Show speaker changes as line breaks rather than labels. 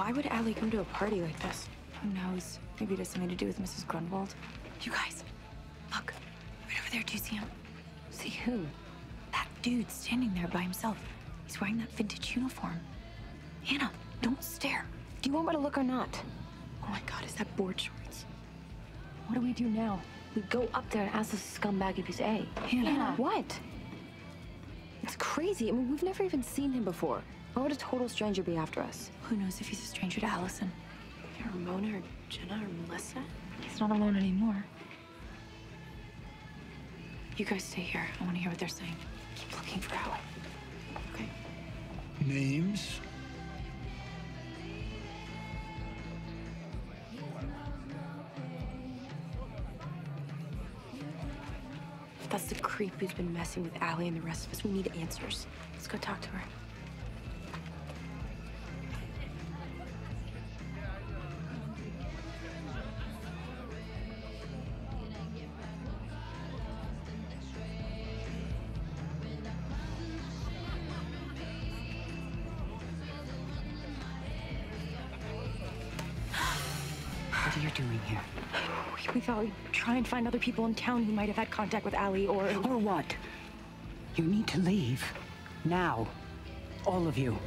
Why would Ali come to a party like this? Who knows? Maybe it has something to do with Mrs. Grunwald. You guys, look. Right over there, do you see him? See who? That dude standing there by himself. He's wearing that vintage uniform. Hanna, don't stare.
Do you want me to look or not?
Oh my god, is that board shorts?
What do we do now? We go up there and ask this scumbag if he's A.
Hanna.
What? It's crazy. I mean, we've never even seen him before. Why would a total stranger be after us?
Who knows if he's a stranger to Alison? Or Ramona or Jenna or Melissa?
He's not alone anymore.
You guys stay here. I want to hear what they're saying. Keep looking for Ali. Okay?
Names?
That's the creep who's been messing with Ali and the rest of us, we need answers. Let's go talk to her.
What are you doing here?
We, we thought we'd try and find other people in town who might have had contact with Ali or.
Or what? You need to leave. Now. All of you.